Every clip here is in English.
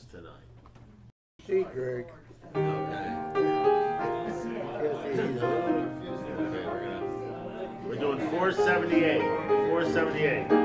good tonight. See, Greg. Okay. Yes, he is. Okay, we're gonna, we're doing 478. 478.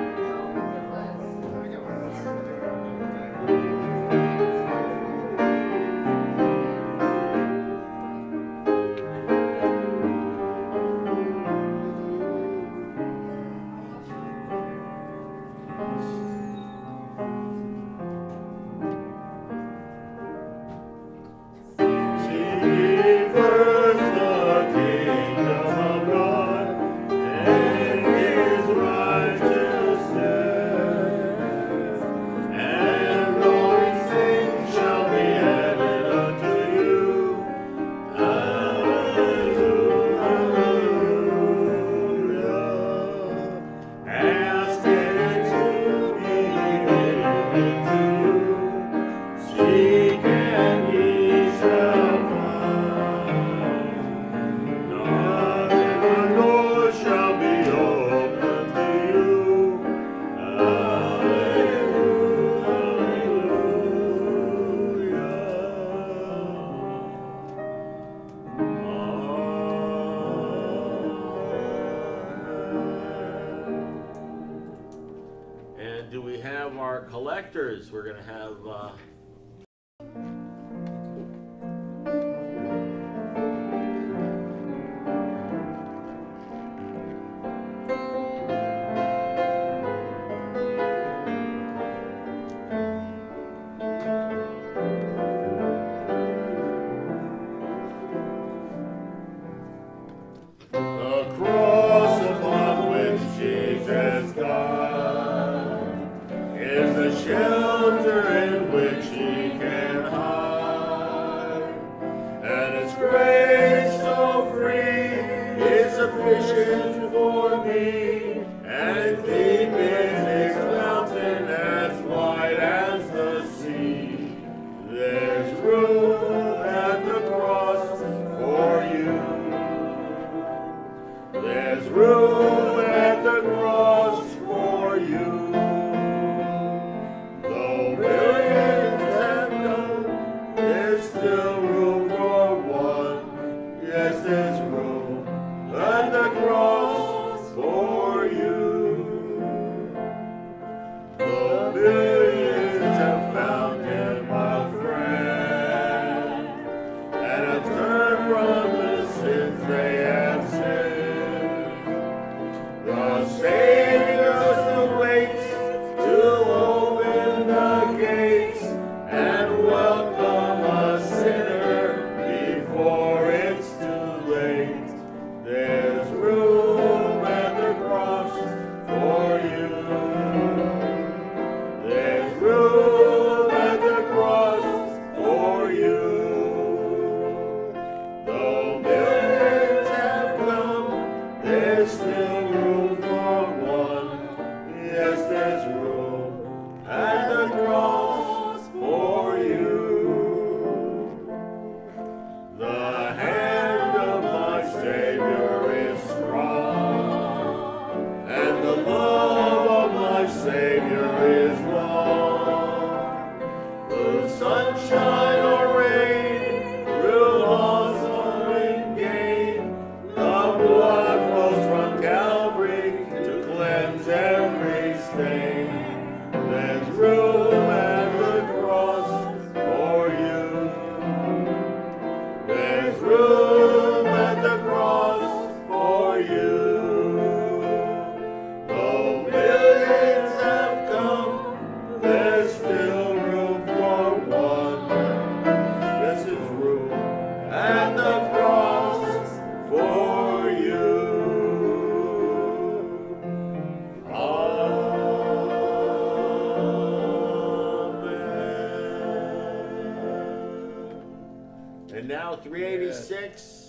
386.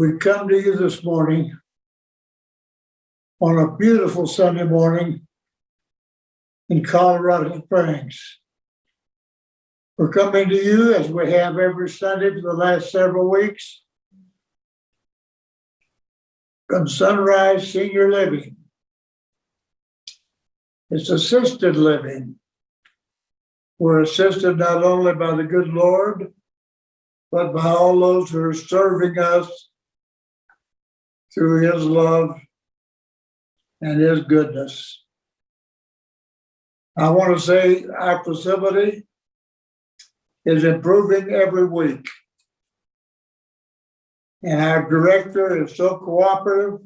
We come to you this morning on a beautiful Sunday morning in Colorado Springs. We're coming to you as we have every Sunday for the last several weeks. From Sunrise Senior Living. It's assisted living. We're assisted not only by the good Lord, but by all those who are serving us through his love and his goodness. I want to say our facility is improving every week. And our director is so cooperative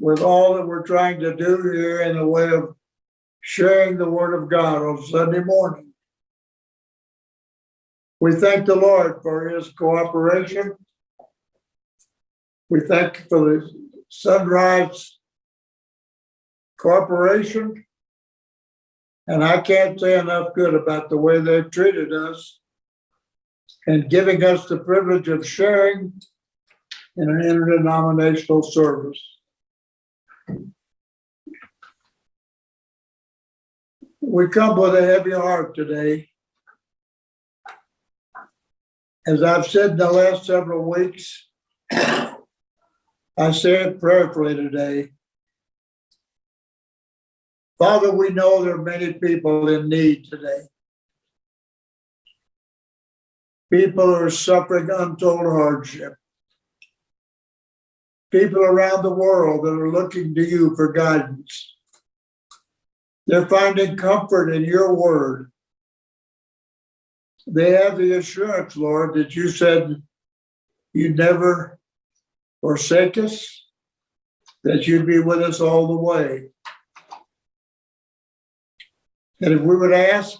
with all that we're trying to do here in the way of sharing the word of God on Sunday morning. We thank the Lord for his cooperation we thank you for the Sunrise Corporation. And I can't say enough good about the way they've treated us and giving us the privilege of sharing in an interdenominational service. We come with a heavy heart today. As I've said in the last several weeks, I say it prayerfully today. Father, we know there are many people in need today. People are suffering untold hardship. People around the world that are looking to you for guidance. They're finding comfort in your word. They have the assurance, Lord, that you said you'd never us, that you'd be with us all the way. And if we would ask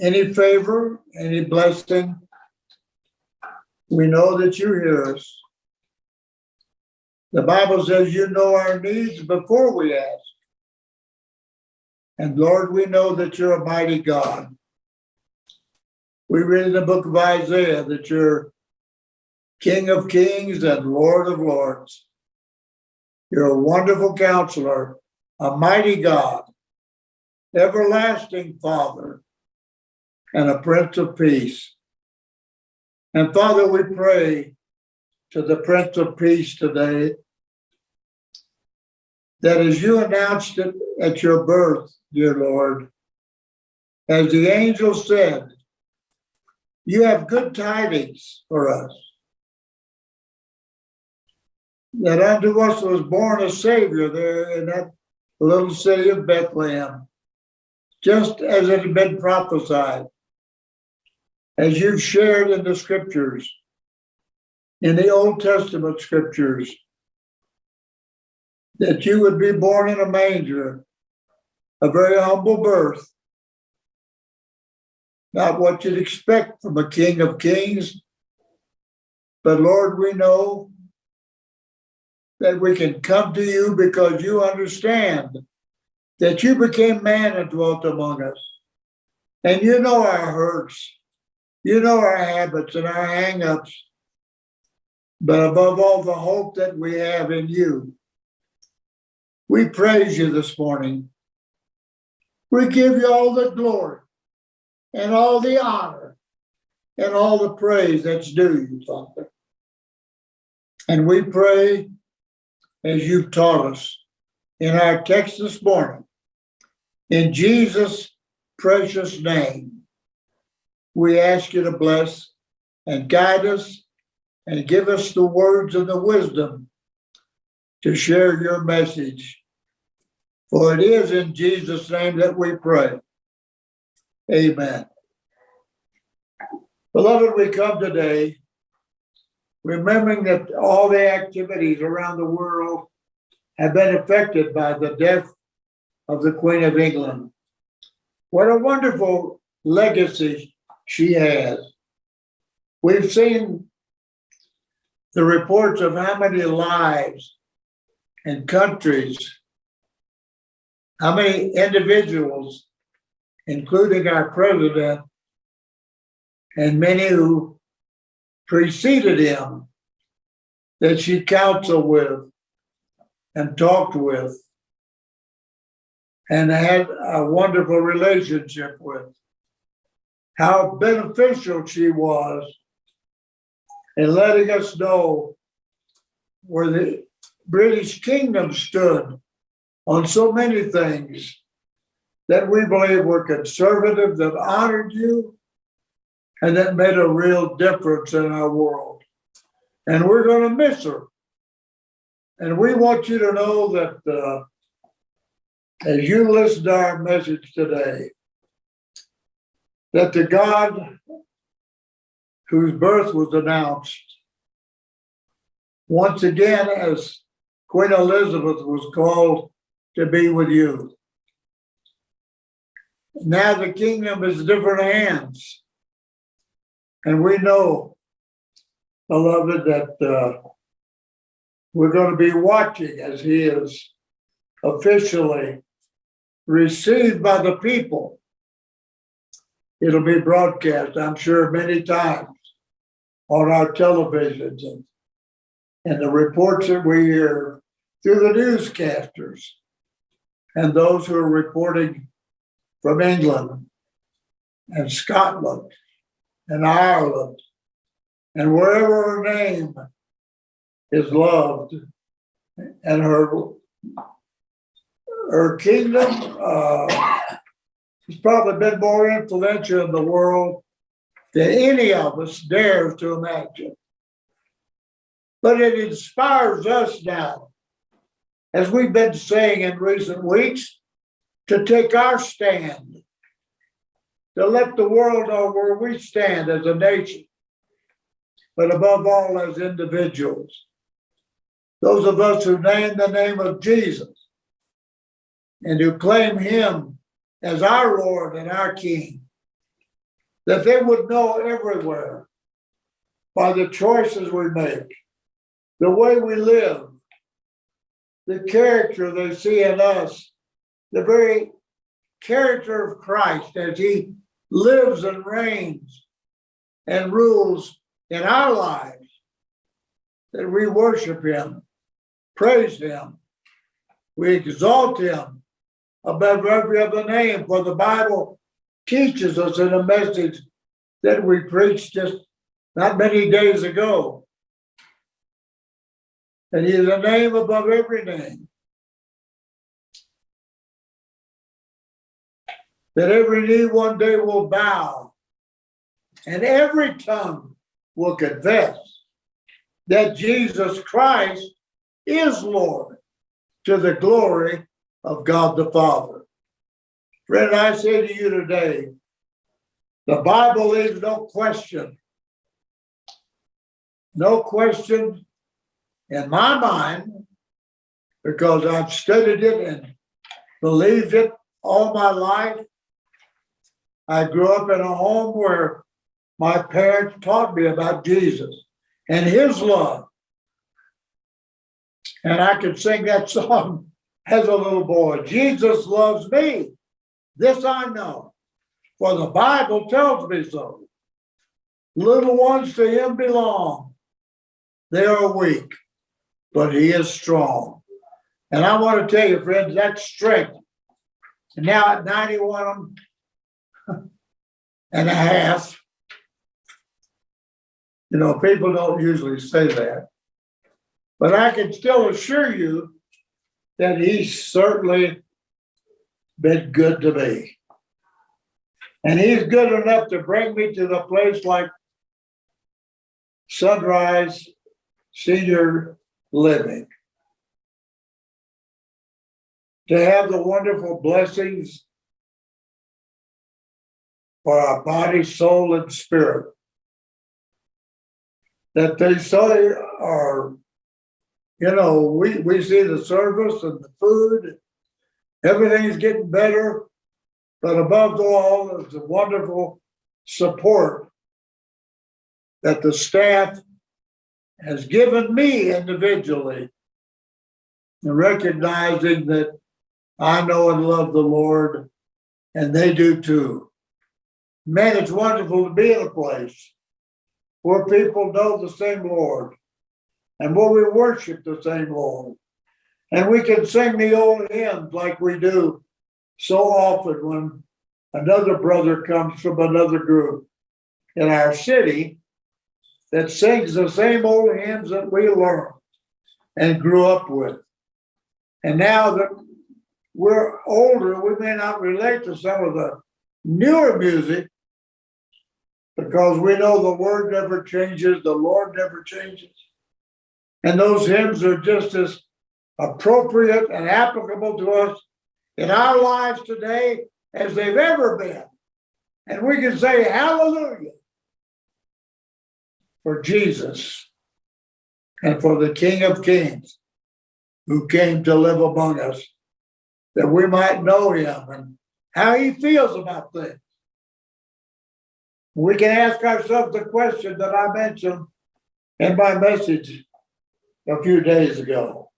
any favor, any blessing, we know that you hear us. The Bible says you know our needs before we ask. And Lord, we know that you're a mighty God. We read in the book of Isaiah that you're King of kings and Lord of lords. You're a wonderful counselor, a mighty God, everlasting Father, and a Prince of Peace. And Father, we pray to the Prince of Peace today that as you announced it at your birth, dear Lord, as the angel said, you have good tidings for us that unto us was born a Savior there in that little city of Bethlehem, just as it had been prophesied, as you've shared in the scriptures, in the Old Testament scriptures, that you would be born in a manger, a very humble birth, not what you'd expect from a King of Kings. But Lord, we know that we can come to you because you understand that you became man and dwelt among us. And you know our hurts, you know our habits and our hangups, but above all, the hope that we have in you. We praise you this morning. We give you all the glory and all the honor and all the praise that's due you, Father. And we pray as you've taught us in our text this morning, In Jesus' precious name, we ask you to bless and guide us and give us the words and the wisdom to share your message. For it is in Jesus' name that we pray. Amen. Beloved, we come today remembering that all the activities around the world have been affected by the death of the Queen of England. What a wonderful legacy she has. We've seen the reports of how many lives and countries, how many individuals, including our president, and many who preceded him, that she counseled with and talked with and had a wonderful relationship with. How beneficial she was in letting us know where the British kingdom stood on so many things that we believe were conservative, that honored you, and that made a real difference in our world. And we're going to miss her. And we want you to know that uh, as you listen to our message today, that the God whose birth was announced, once again, as Queen Elizabeth was called to be with you. Now the kingdom is different hands. And we know, beloved, that uh, we're going to be watching as he is officially received by the people. It'll be broadcast, I'm sure, many times on our televisions and, and the reports that we hear through the newscasters and those who are reporting from England and Scotland and Ireland and wherever her name is loved and her her kingdom uh, has probably been more influential in the world than any of us dares to imagine. But it inspires us now, as we've been saying in recent weeks, to take our stand, to let the world know where we stand as a nation, but above all as individuals. Those of us who name the name of Jesus and who claim him as our Lord and our King, that they would know everywhere by the choices we make, the way we live, the character they see in us, the very character of Christ as he lives and reigns and rules in our lives, that we worship him, praise him, we exalt him above every other name, for the Bible teaches us in a message that we preached just not many days ago. And he is a name above every name. That every knee one day will bow and every tongue will confess that Jesus Christ is Lord to the glory of God the Father. Friend, I say to you today, the Bible leaves no question, no question in my mind, because I've studied it and believed it all my life. I grew up in a home where my parents taught me about Jesus and his love. And I could sing that song as a little boy. Jesus loves me. This I know, for the Bible tells me so. Little ones to him belong. They are weak, but he is strong. And I want to tell you, friends, that strength. And now at 91 and a half, you know, people don't usually say that. But I can still assure you that he's certainly been good to me. And he's good enough to bring me to the place like Sunrise Senior Living. To have the wonderful blessings for our body, soul, and spirit. That they say are, you know, we, we see the service and the food, everything's getting better. But above all, is the wonderful support that the staff has given me individually. And recognizing that I know and love the Lord, and they do too. Man, it's wonderful to be in a place where people know the same Lord and where we worship the same Lord. And we can sing the old hymns like we do so often when another brother comes from another group in our city that sings the same old hymns that we learned and grew up with. And now that we're older, we may not relate to some of the newer music because we know the word never changes, the Lord never changes. And those hymns are just as appropriate and applicable to us in our lives today as they've ever been. And we can say hallelujah for Jesus and for the King of Kings who came to live among us that we might know him and how he feels about things. We can ask ourselves the question that I mentioned in my message a few days ago.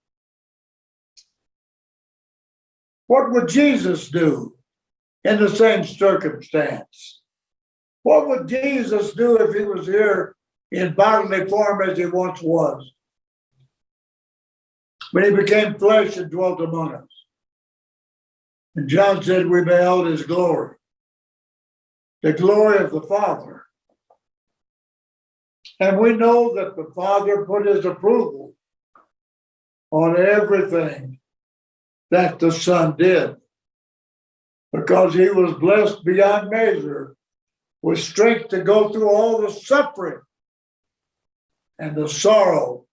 What would Jesus do in the same circumstance? What would Jesus do if he was here in bodily form as he once was? When he became flesh and dwelt among us. And John said, We beheld his glory, the glory of the Father. And we know that the Father put his approval on everything that the Son did. Because he was blessed beyond measure with strength to go through all the suffering and the sorrow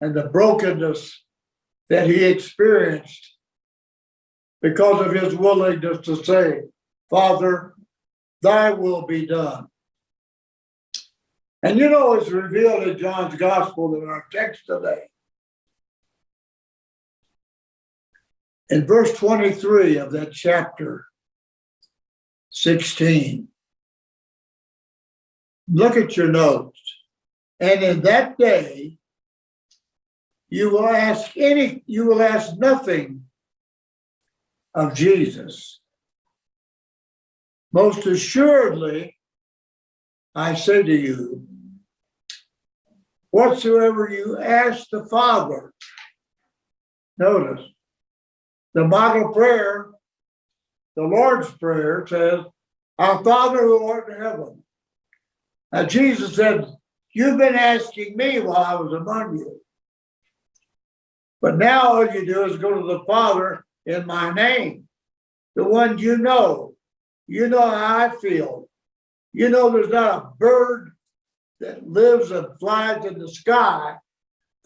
and the brokenness that he experienced because of his willingness to say, Father, thy will be done. And you know, it's revealed in John's gospel in our text today. In verse 23 of that chapter 16, look at your notes. And in that day, you will ask any, you will ask nothing of Jesus. Most assuredly, I say to you, whatsoever you ask the Father, notice, the model prayer, the Lord's Prayer says, Our Father who art in heaven. Now, Jesus said, You've been asking me while I was among you. But now all you do is go to the Father in my name, the one you know. You know how I feel. You know there's not a bird that lives and flies in the sky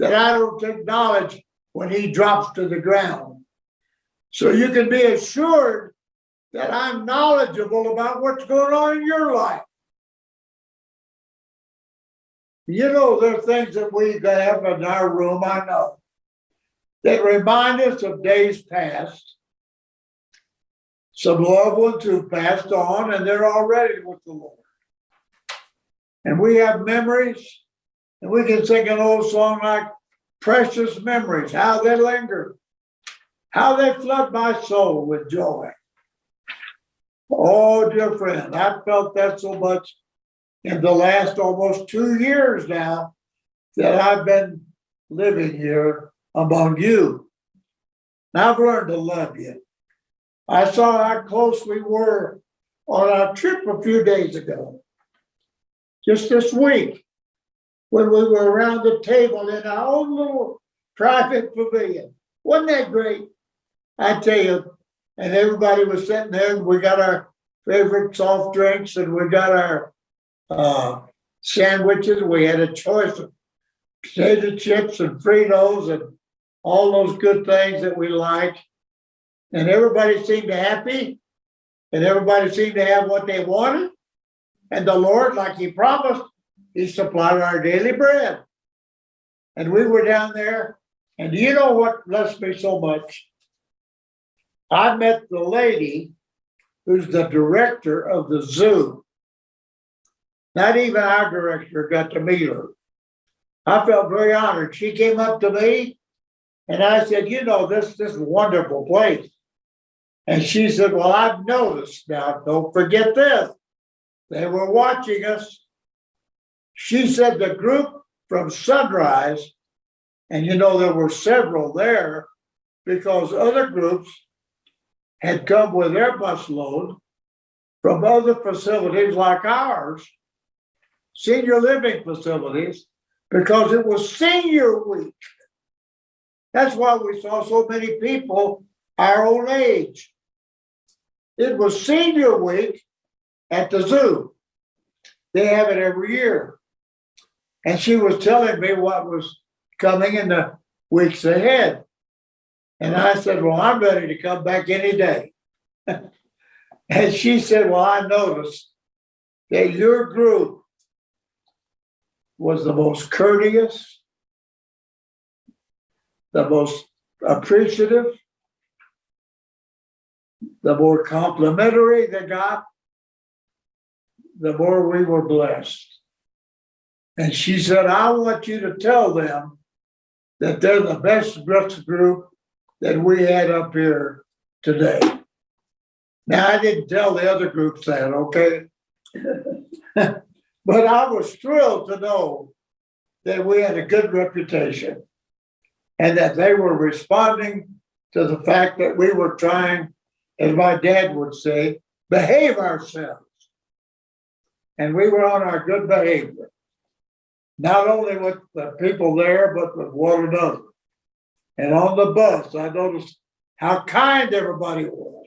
that I don't acknowledge when he drops to the ground. So you can be assured that I'm knowledgeable about what's going on in your life. You know, there are things that we have in our room, I know, that remind us of days past. Some loved ones who've passed on and they're already with the Lord. And we have memories, and we can sing an old song like Precious Memories, how they linger, how they flood my soul with joy. Oh, dear friend, I've felt that so much in the last almost two years now that I've been living here among you. And I've learned to love you. I saw how close we were on our trip a few days ago. Just this week, when we were around the table in our own little private pavilion. Wasn't that great? I tell you, And everybody was sitting there, and we got our favorite soft drinks and we got our uh sandwiches. We had a choice of potato chips and Fritos and all those good things that we like. And everybody seemed happy and everybody seemed to have what they wanted. And the Lord, like he promised, he supplied our daily bread. And we were down there, and you know what blessed me so much? I met the lady who's the director of the zoo. Not even our director got to meet her. I felt very honored. She came up to me and I said, you know, this, this wonderful place. And she said, well, I've noticed now, don't forget this. They were watching us. She said the group from Sunrise, and you know, there were several there because other groups had come with their busload from other facilities like ours, senior living facilities, because it was senior week. That's why we saw so many people our own age. It was senior week at the zoo. They have it every year. And she was telling me what was coming in the weeks ahead. And I said, Well, I'm ready to come back any day. and she said, Well, I noticed that your group was the most courteous, the most appreciative, the more complimentary they got, the more we were blessed. And she said, I want you to tell them that they're the best group that we had up here today. Now, I didn't tell the other groups that, okay? But I was thrilled to know that we had a good reputation and that they were responding to the fact that we were trying, as my dad would say, behave ourselves. And we were on our good behavior. Not only with the people there, but with one another. And on the bus, I noticed how kind everybody was.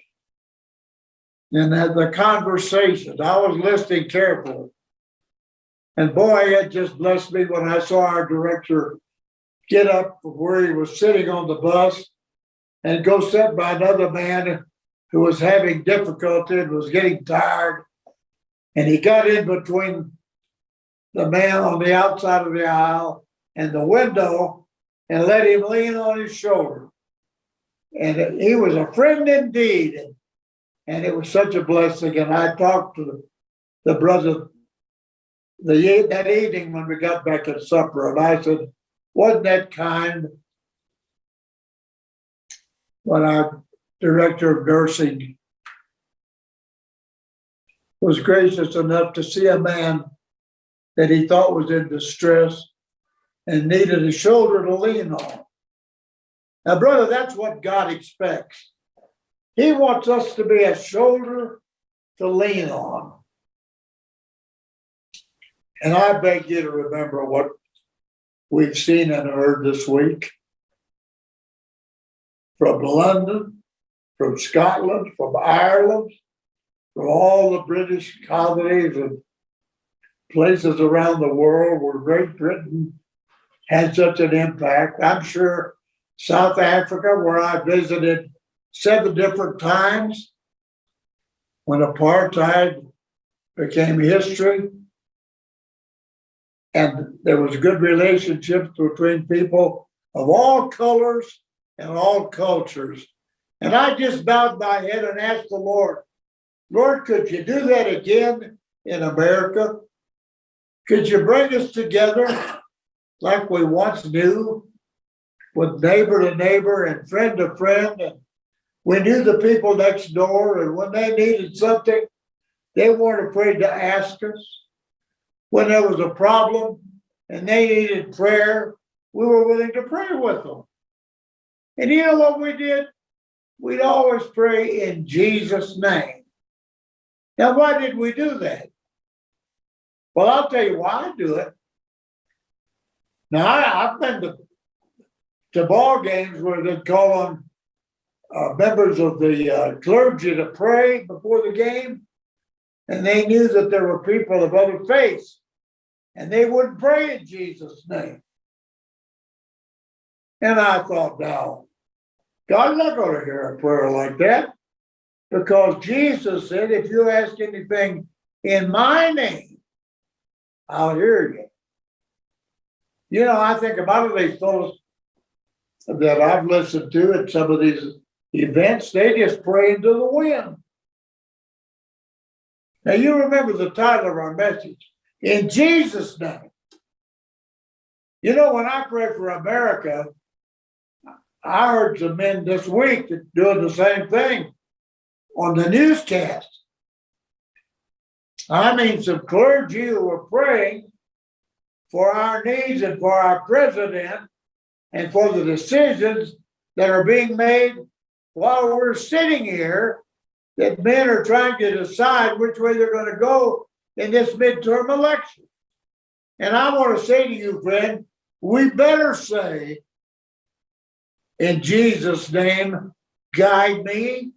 And that the conversations, I was listening carefully. And boy, it just blessed me when I saw our director get up from where he was sitting on the bus and go sit by another man who was having difficulty and was getting tired. And he got in between the man on the outside of the aisle and the window and let him lean on his shoulder. And he was a friend indeed. And it was such a blessing. And I talked to the, the brother the, that evening when we got back at supper, and I said, wasn't that kind? When our director of nursing was gracious enough to see a man that he thought was in distress and needed a shoulder to lean on. Now, brother, that's what God expects. He wants us to be a shoulder to lean on. And I beg you to remember what we've seen and heard this week. From London, from Scotland, from Ireland, from all the British colonies and places around the world where Great Britain had such an impact. I'm sure South Africa, where I visited seven different times when apartheid became history. And there was good relationships between people of all colors and all cultures. And I just bowed my head and asked the Lord, Lord, could you do that again in America? Could you bring us together like we once knew, with neighbor to neighbor and friend to friend? And we knew the people next door, and when they needed something, they weren't afraid to ask us when there was a problem and they needed prayer, we were willing to pray with them. And you know what we did? We'd always pray in Jesus' name. Now, why did we do that? Well, I'll tell you why I do it. Now, I, I've been to, to ball games where they call on uh, members of the uh, clergy to pray before the game. And they knew that there were people of other faiths. And they wouldn't pray in Jesus' name. And I thought, now, God's not gonna hear a prayer like that. Because Jesus said, if you ask anything in my name, I'll hear you. You know, I think about it, these fellows that I've listened to at some of these events, they just pray into the wind. Now, you remember the title of our message, in Jesus' name. You know, when I pray for America, I heard some men this week that doing the same thing on the newscast. I mean, some clergy who were praying for our needs and for our president and for the decisions that are being made while we're sitting here, that men are trying to decide which way they're gonna go in this midterm election. And I want to say to you, friend, we better say, in Jesus' name, guide me.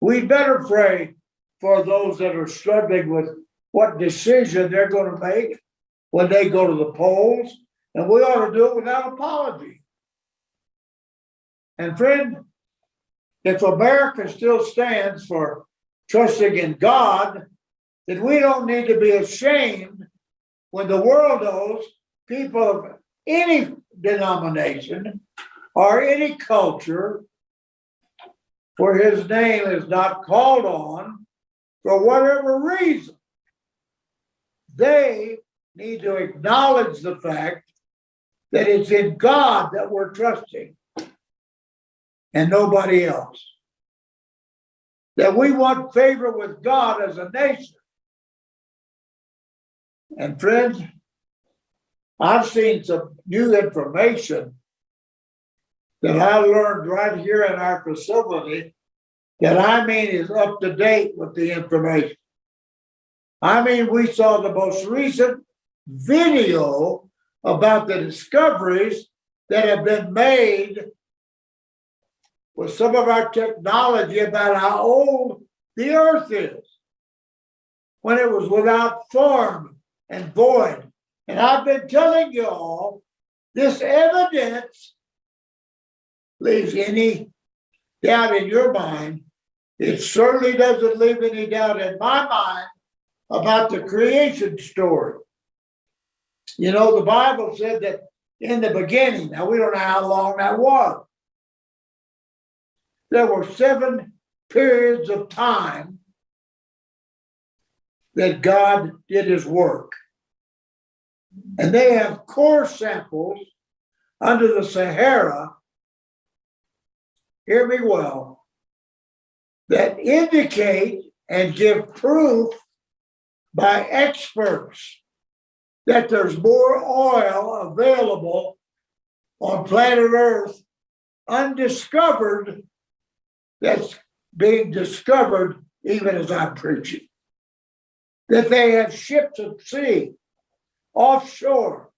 We better pray for those that are struggling with what decision they're gonna make when they go to the polls, and we ought to do it without apology. And friend, if America still stands for trusting in God, then we don't need to be ashamed when the world knows people of any denomination or any culture where his name is not called on for whatever reason. They need to acknowledge the fact that it's in God that we're trusting and nobody else. That we want favor with God as a nation. And friends, I've seen some new information that I learned right here in our facility that I mean is up to date with the information. I mean, we saw the most recent video about the discoveries that have been made with some of our technology about how old the earth is. When it was without form and void. And I've been telling you all, this evidence leaves any doubt in your mind. It certainly doesn't leave any doubt in my mind about the creation story. You know, the Bible said that in the beginning, now we don't know how long that was. There were seven periods of time that God did his work. And they have core samples under the Sahara, hear me well, that indicate and give proof by experts that there's more oil available on planet Earth undiscovered that's being discovered even as I'm preaching. That they have ships at sea, offshore,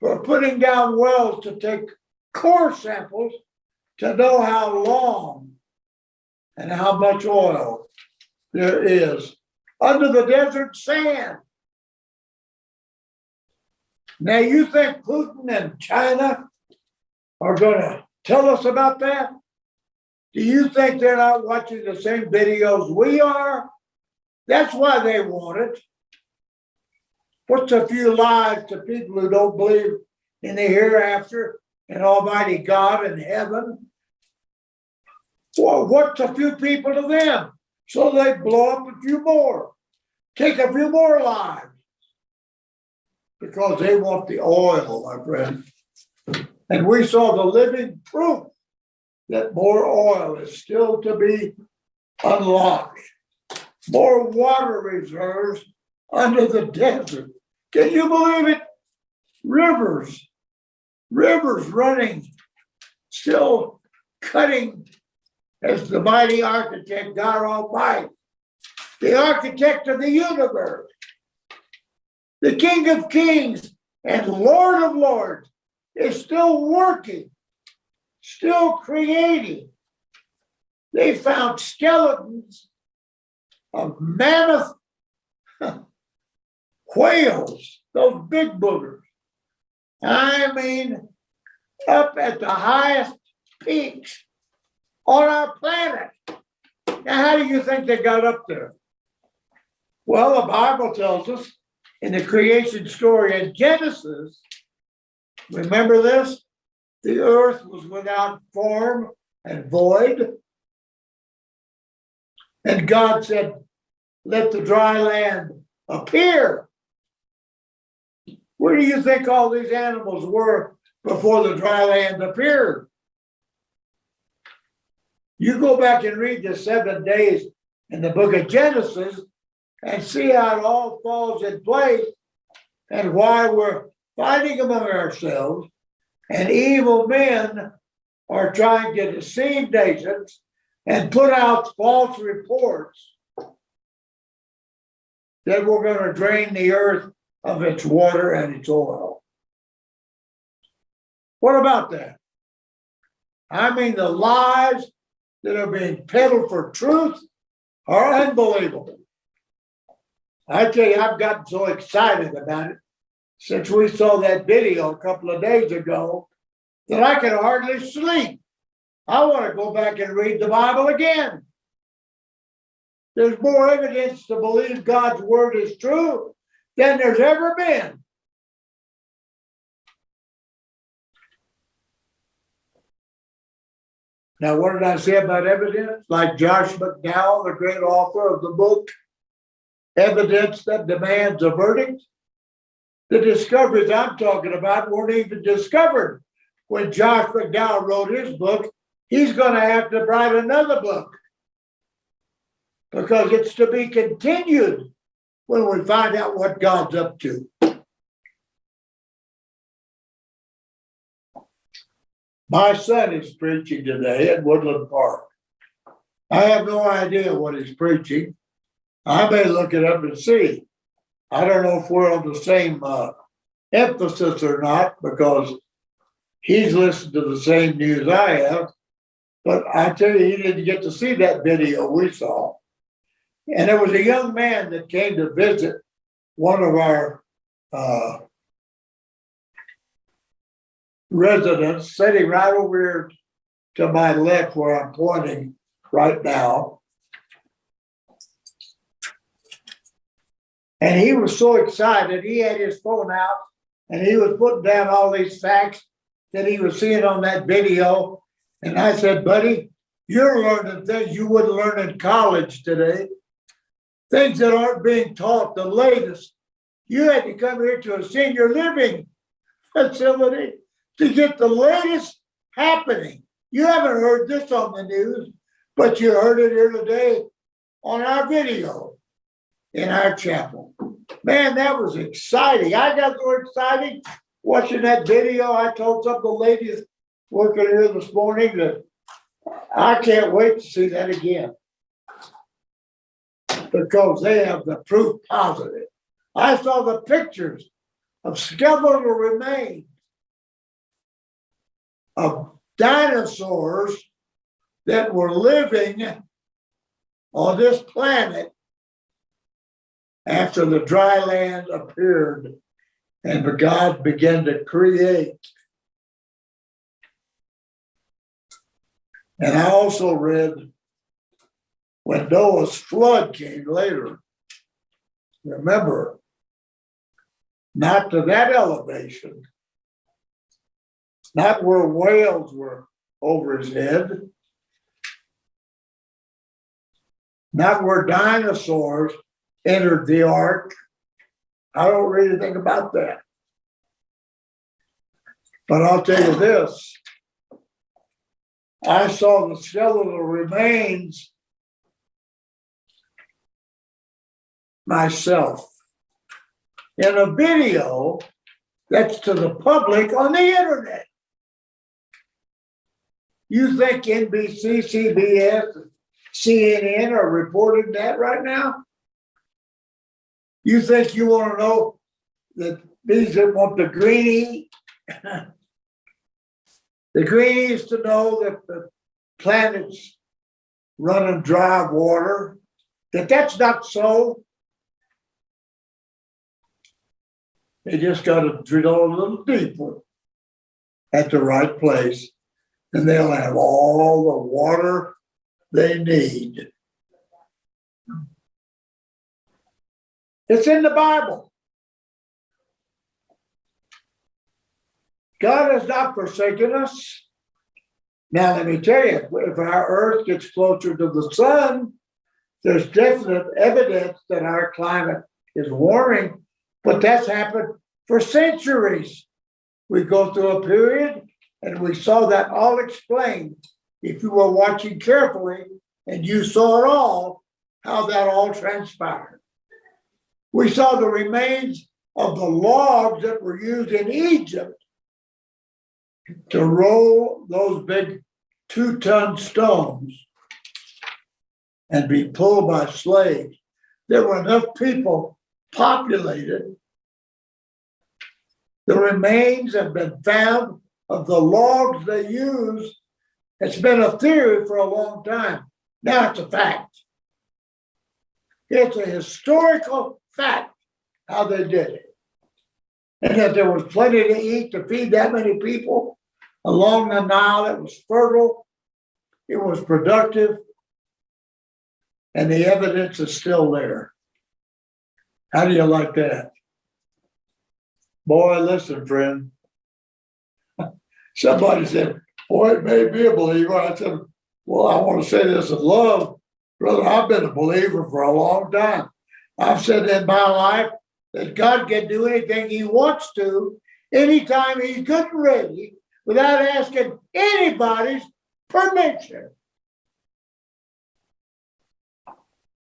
for putting down wells to take core samples to know how long and how much oil there is under the desert sand. Now, you think Putin and China are gonna tell us about that? Do you think they're not watching the same videos we are? That's why they want it. What's a few lies to people who don't believe in the hereafter and Almighty God in heaven? Well, what's a few people to them? So they blow up a few more, take a few more lives. Because they want the oil, my friend. And we saw the living proof that more oil is still to be unlocked. More water reserves under the desert. Can you believe it? Rivers, rivers running, still cutting as the mighty architect, God Almighty, the architect of the universe, the King of Kings and Lord of Lords is still working still creating. They found skeletons of mammoth whales, those big boogers. I mean, up at the highest peaks on our planet. Now, how do you think they got up there? Well, the Bible tells us in the creation story in Genesis, remember this? The earth was without form and void. And God said, let the dry land appear. Where do you think all these animals were before the dry land appeared? You go back and read the seven days in the book of Genesis and see how it all falls in place and why we're fighting among ourselves and evil men are trying to deceive nations and put out false reports that we're gonna drain the earth of its water and its oil. What about that? I mean, the lies that are being peddled for truth are unbelievable. I tell you, I've gotten so excited about it since we saw that video a couple of days ago that I can hardly sleep. I want to go back and read the Bible again. There's more evidence to believe God's word is true than there's ever been. Now, what did I say about evidence? Like Josh McDowell, the great author of the book, Evidence That Demands a Verdict? The discoveries I'm talking about weren't even discovered when Josh McDowell wrote his book. He's going to have to write another book because it's to be continued when we find out what God's up to. My son is preaching today at Woodland Park. I have no idea what he's preaching. I may look it up and see. I don't know if we're on the same uh, emphasis or not because he's listened to the same news I have. But I tell you, he didn't get to see that video we saw. And there was a young man that came to visit one of our uh, residents, sitting right over here to my left where I'm pointing right now. And he was so excited, he had his phone out and he was putting down all these facts that he was seeing on that video. And I said, buddy, you're learning things you wouldn't learn in college today. Things that aren't being taught, the latest. You had to come here to a senior living facility to get the latest happening. You haven't heard this on the news, but you heard it here today on our video in our chapel. Man, that was exciting. I got so excited watching that video. I told some of the ladies working here this morning that I can't wait to see that again. Because they have the proof positive. I saw the pictures of skeletal remains of dinosaurs that were living on this planet after the dry land appeared and God began to create. And I also read when Noah's flood came later. Remember, not to that elevation, not where whales were over his head, not where dinosaurs entered the ark. I don't read anything about that. But I'll tell you this. I saw the skeletal remains myself in a video that's to the public on the internet. You think NBC, CBS, CNN are reporting that right now? You think you want to know that these that want the greenie The Greens to know that the planet's running dry of water, that that's not so. They just gotta drill a little deeper at the right place, and they'll have all the water they need. It's in the Bible. God has not forsaken us. Now, let me tell you, if our earth gets closer to the sun, there's definite evidence that our climate is warming, but that's happened for centuries. We go through a period and we saw that all explained. If you were watching carefully and you saw it all, how that all transpired. We saw the remains of the logs that were used in Egypt to roll those big two-ton stones and be pulled by slaves. There were enough people populated. The remains have been found of the logs they used. It's been a theory for a long time. Now it's a fact. It's a historical fact how they did it. And that there was plenty to eat to feed that many people along the Nile. It was fertile. It was productive. And the evidence is still there. How do you like that? Boy, listen, friend. Somebody said, boy, it made me a believer. I said, well, I want to say this in love. Brother, I've been a believer for a long time. I've said in my life that God can do anything he wants to, anytime he's good and ready, without asking anybody's permission.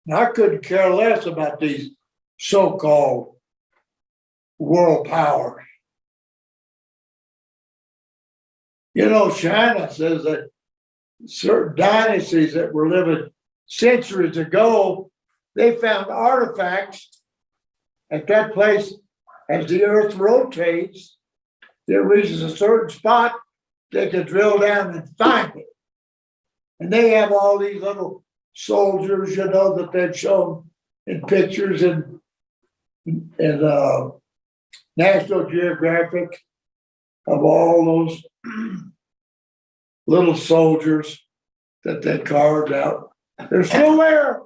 And I couldn't care less about these so-called world powers. You know, China says that certain dynasties that were living centuries ago, they found artifacts at that place as the earth rotates. It reaches a certain spot, they can drill down and find it. And they have all these little soldiers, you know, that they've shown in pictures and and uh National Geographic of all those little soldiers that they carved out. They're still there.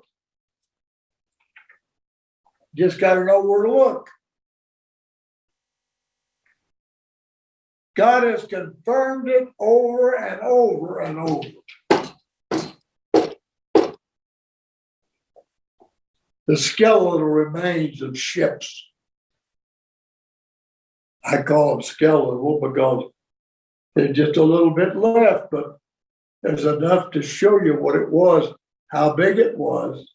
Just gotta know where to look. God has confirmed it over and over and over. The skeletal remains of ships. I call them skeletal because there's just a little bit left, but there's enough to show you what it was, how big it was.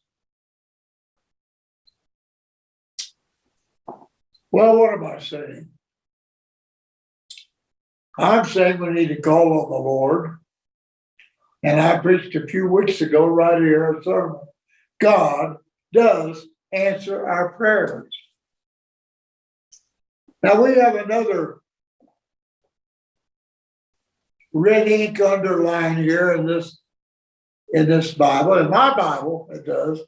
Well, what am I saying? I'm saying we need to call on the Lord. And I preached a few weeks ago right here a sermon. God does answer our prayers. Now we have another red ink underline here in this in this Bible. In my Bible, it does.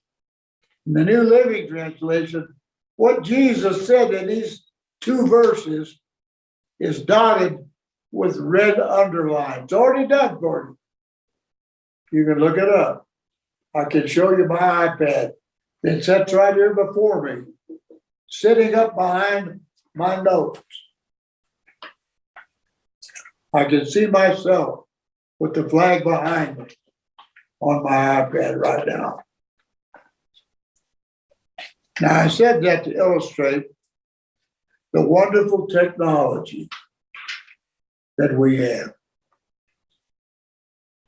In the New Living Translation, what Jesus said in these two verses is dotted with red underlines. It's already done for you. You can look it up. I can show you my iPad. It sits right here before me, sitting up behind my notes. I can see myself with the flag behind me on my iPad right now. Now, I said that to illustrate the wonderful technology that we have.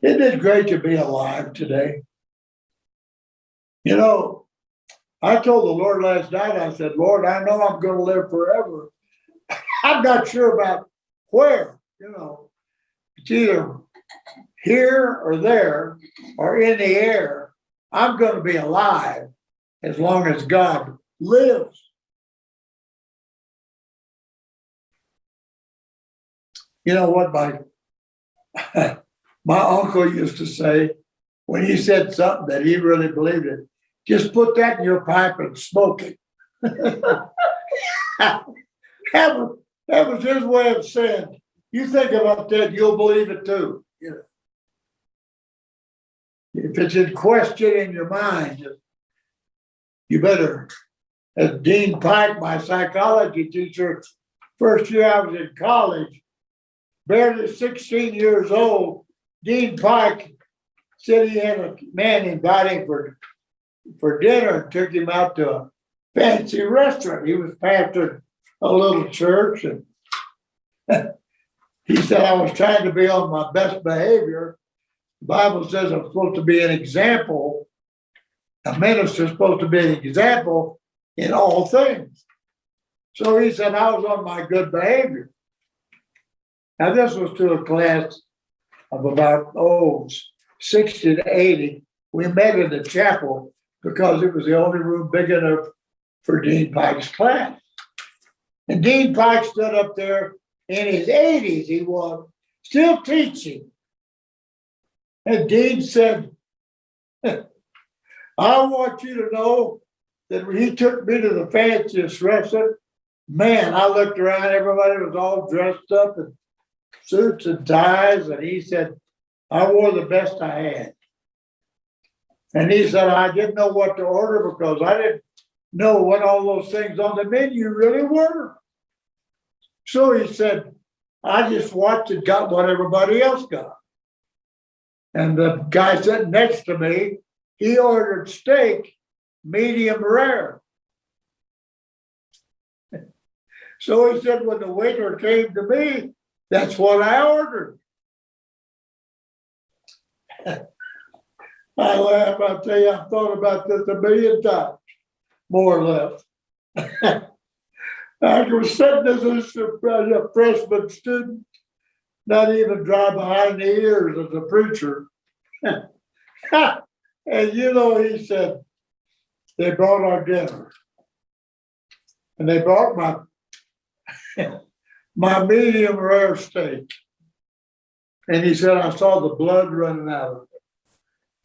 Isn't it great to be alive today? You know, I told the Lord last night, I said, Lord, I know I'm going to live forever. I'm not sure about where, you know. It's either here or there or in the air. I'm going to be alive as long as God lives. You know what, my my uncle used to say, when he said something that he really believed it, just put that in your pipe and smoke it. That was, that was his way of saying, you think about that, you'll believe it too. If it's in question in your mind, you better, as Dean Pike, my psychology teacher, first year I was in college, barely sixteen years old, Dean Pike said he had a man invite him for, for dinner, and took him out to a fancy restaurant. He was pastoring a little church and he said, I was trying to be on my best behavior. The Bible says I'm supposed to be an example. A minister's supposed to be an example in all things. So he said, I was on my good behavior. Now, this was to a class of about, oh, 60 to 80. We met in the chapel because it was the only room big enough for Dean Pike's class. And Dean Pike stood up there in his eighties, he was still teaching. And Dean said, I want you to know that when he took me to the fanciest restaurant, man, I looked around, everybody was all dressed up in suits and ties, and he said, I wore the best I had. And he said, I didn't know what to order because I didn't know what all those things on the menu really were. So he said, I just watched and got what everybody else got. And the guy sitting next to me, he ordered steak, medium rare. So he said, when the waiter came to me, that's what I ordered. I laugh, I tell you, I've thought about this a million times, more or less. I was sitting as a freshman student, not even dry behind the ears as a preacher. And you know, he said, they brought our dinner. And they brought my, my medium rare steak. And he said, I saw the blood running out of it.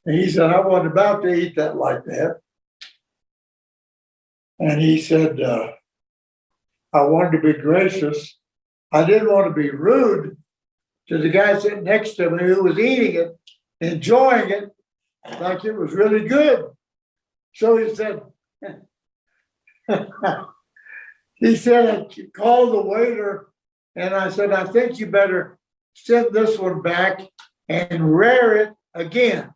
And he said, I wasn't about to eat that like that. And he said, uh, I wanted to be gracious. I didn't want to be rude to the guy sitting next to me who was eating it, enjoying it like it was really good. So he said, he said, I called the waiter and I said, I think you better send this one back and rare it again.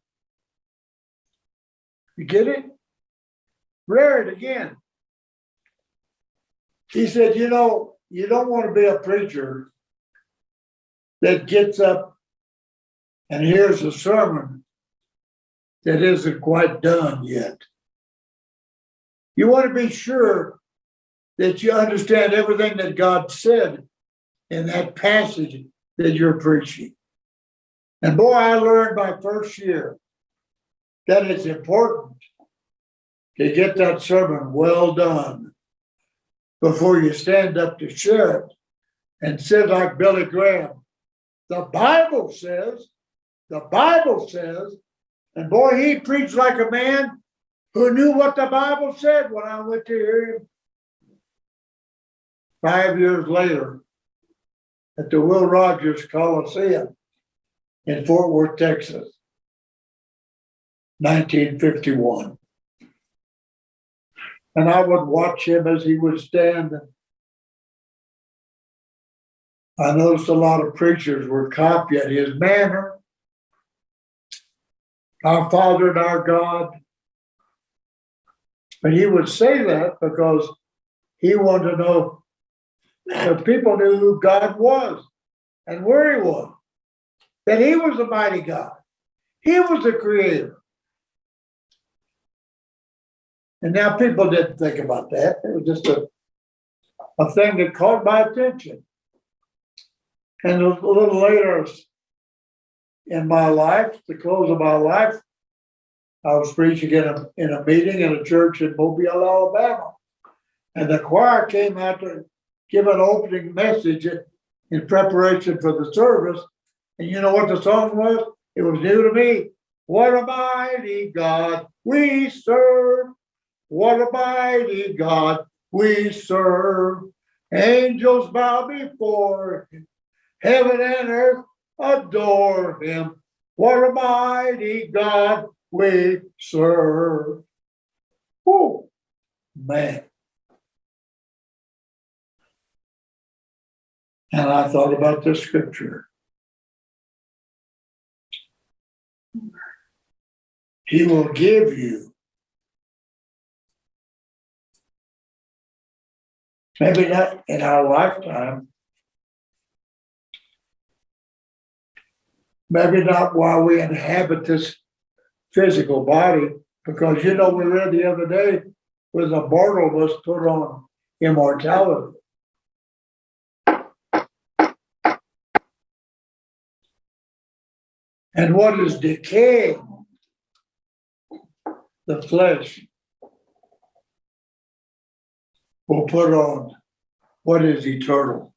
You get it? Rare it again. He said, you know, you don't want to be a preacher that gets up and hears a sermon that isn't quite done yet. You want to be sure that you understand everything that God said in that passage that you're preaching. And boy, I learned my first year that it's important to get that sermon well done before you stand up to share it and say like Billy Graham, the Bible says, the Bible says, and boy, he preached like a man who knew what the Bible said when I went to hear him. Five years later, at the Will Rogers Coliseum in Fort Worth, Texas, 1951. And I would watch him as he would stand. I noticed a lot of preachers were copying his manner. Our Father and our God. But he would say that because he wanted to know that people knew who God was and where he was. That he was the mighty God. He was the creator. And now people didn't think about that. It was just a, a thing that caught my attention. And a little later in my life, the close of my life, I was preaching in a, in a meeting in a church in Mobile, Alabama. And the choir came out to give an opening message in preparation for the service. And you know what the song was? It was new to me. What a mighty God we serve. What a mighty God we serve. Angels bow before him. Heaven and earth adore him. What a mighty God we serve. Whoa, man. And I thought about this scripture. He will give you. Maybe not in our lifetime. Maybe not while we inhabit this physical body, because you know, we read the other day, where the mortal was put on immortality. And what is decaying? The flesh. Will put on what is eternal.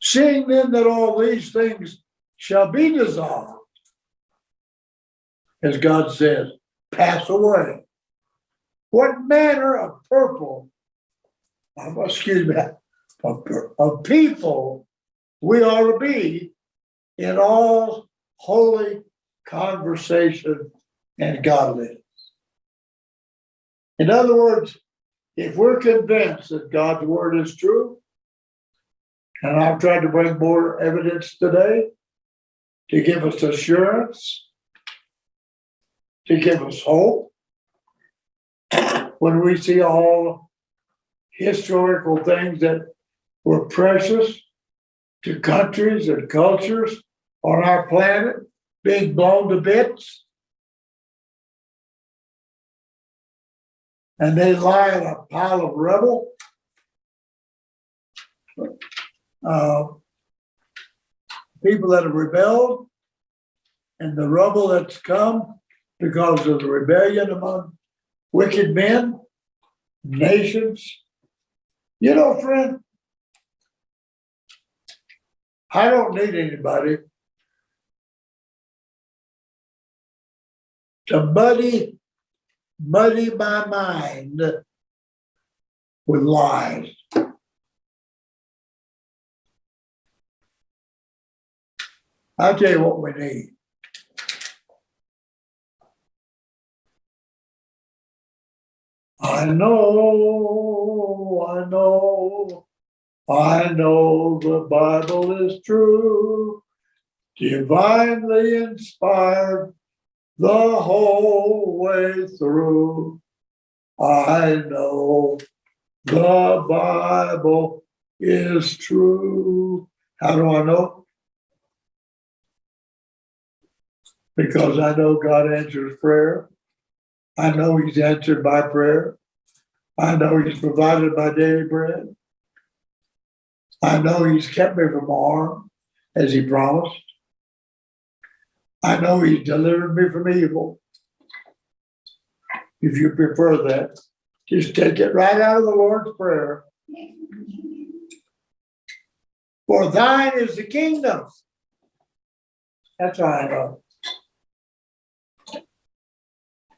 Seeing then that all these things shall be dissolved. As God says, pass away. What manner of purple, um, excuse me, of, of people we ought to be in all holy conversation and godliness. In other words, if we're convinced that God's word is true, and I've tried to bring more evidence today to give us assurance, to give us hope, when we see all historical things that were precious to countries and cultures on our planet being blown to bits. And they lie in a pile of rubble. Uh, people that have rebelled and the rubble that's come because of the rebellion among wicked men, nations. You know, friend, I don't need anybody to muddy my mind with lies. I'll tell you what we need. I know, I know, I know the Bible is true, divinely inspired the whole way through. I know the Bible is true. How do I know? Because I know God answers prayer. I know He's answered my prayer. I know He's provided my daily bread. I know He's kept me from harm as He promised. I know He delivered me from evil. If you prefer that, just take it right out of the Lord's Prayer. For thine is the kingdom. That's how I know.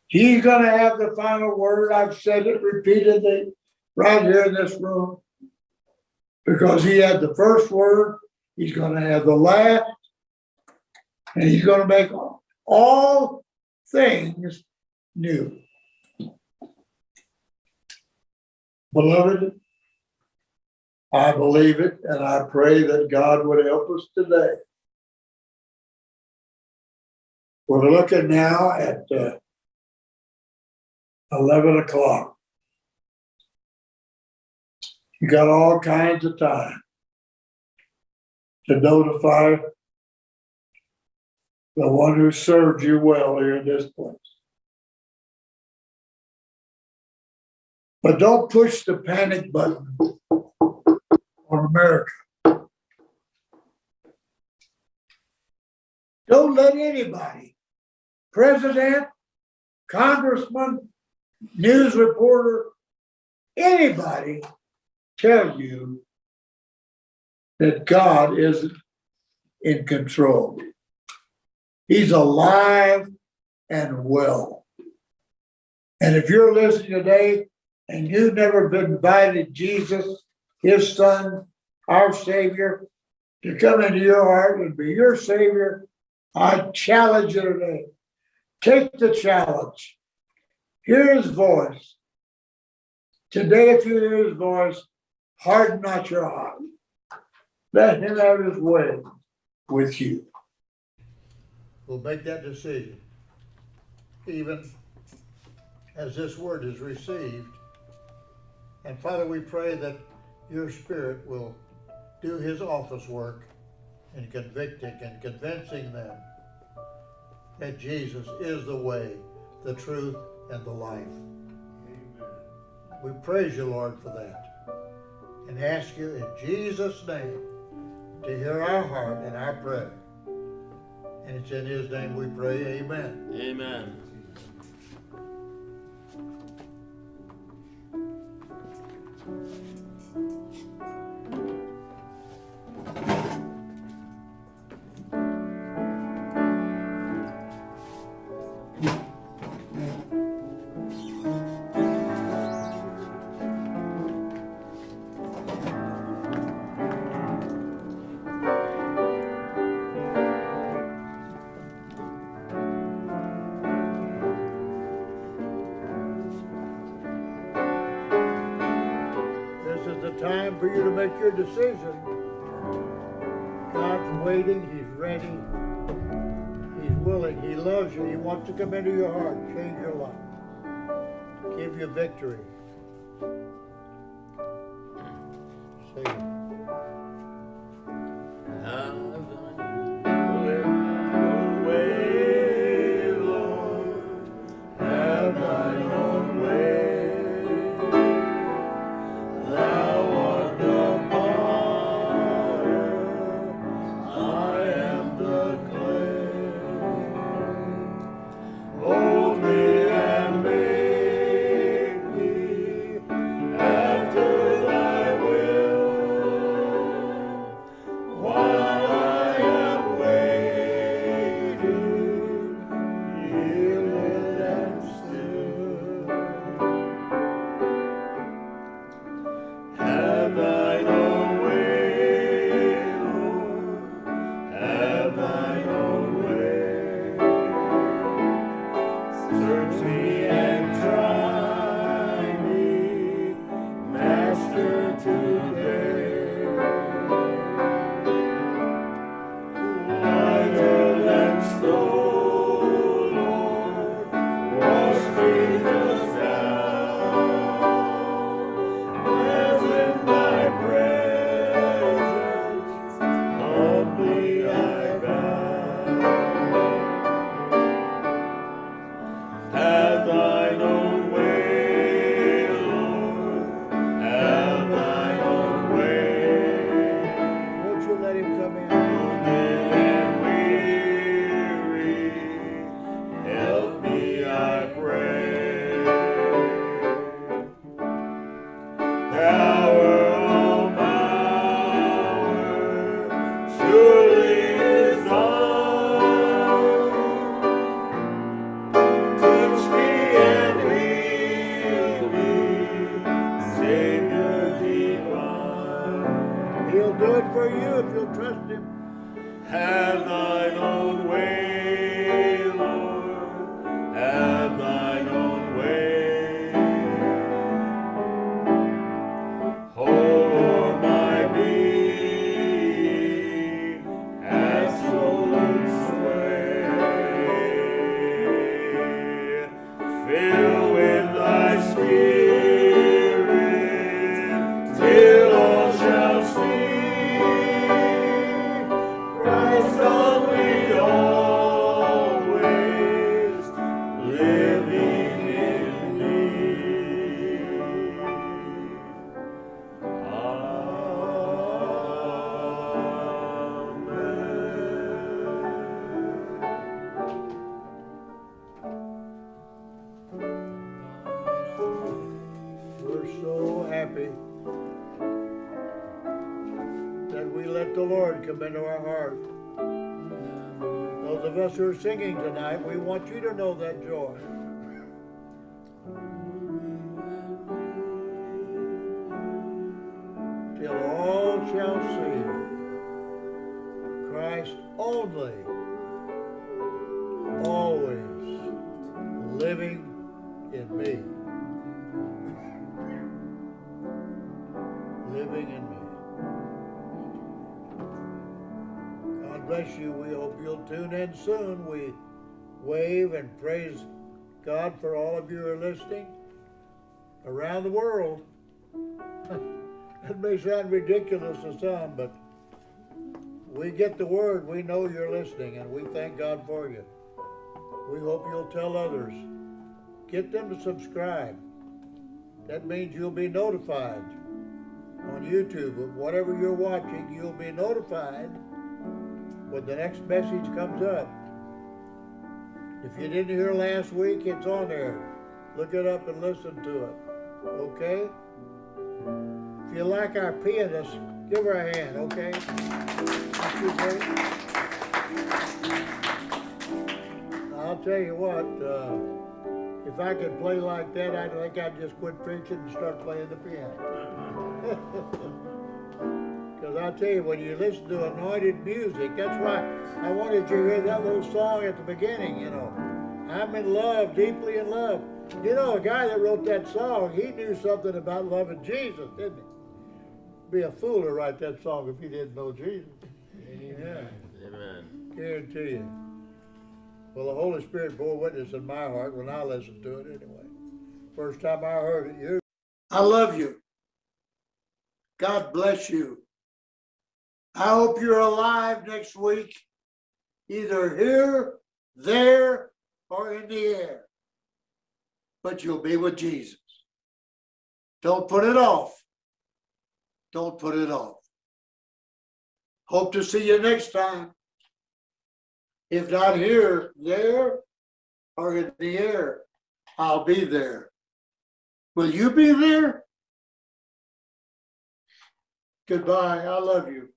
He's gonna have the final word. I've said it repeatedly right here in this room. Because he had the first word, he's gonna have the last. And he's gonna make all- things new. Beloved, I believe it and I pray that God would help us today. We're looking now at uh, eleven o'clock. You got all kinds of time to notify the one who served you well here in this place. But don't push the panic button on America. Don't let anybody, president, congressman, news reporter, anybody tell you that God isn't in control. He's alive and well. And if you're listening today and you've never been invited Jesus, his son, our savior, to come into your heart and be your savior, I challenge you today. Take the challenge. Hear his voice. Today, if you hear his voice, harden not your heart. Let him have his way with you. We'll make that decision. Even as this word is received. And Father, we pray that your spirit will do his office work in convicting and convincing them that Jesus is the way, the truth, and the life. Amen. We praise you, Lord, for that. And ask you in Jesus' name to hear our heart and our prayer. And it's in his name we pray, amen. Amen. Your decision. God's waiting, He's ready, He's willing, He loves you, He wants to come into your heart, change your life, give you victory. Say, singing tonight, we want you to know that joy. Till all shall see Christ only, always living in me. Living in me. Bless you. We hope you'll tune in soon. We wave and praise God for all of you who are listening around the world. It may sound ridiculous to some, but we get the word. We know you're listening, and we thank God for you. We hope you'll tell others. Get them to subscribe. That means you'll be notified on YouTube of whatever you're watching. You'll be notified when the next message comes up. If you didn't hear last week, it's on there. Look it up and listen to it. Okay? If you like our pianist, give her a hand, okay? I'll tell you what, uh, if I could play like that, I think I'd just quit preaching and start playing the piano. Because I'll tell you, when you listen to anointed music, that's why I wanted you to hear that little song at the beginning, you know. I'm in love, deeply in love. You know, a guy that wrote that song, he knew something about loving Jesus, didn't he? Be a fool to write that song if he didn't know Jesus. Yeah, Amen. guarantee you. Well, the Holy Spirit bore witness in my heart when I listened to it anyway. First time I heard it, you I love you. God bless you. I hope you're alive next week, either here, there, or in the air. But you'll be with Jesus. Don't put it off. Don't put it off. Hope to see you next time. If not here, there, or in the air, I'll be there. Will you be there? Goodbye. I love you.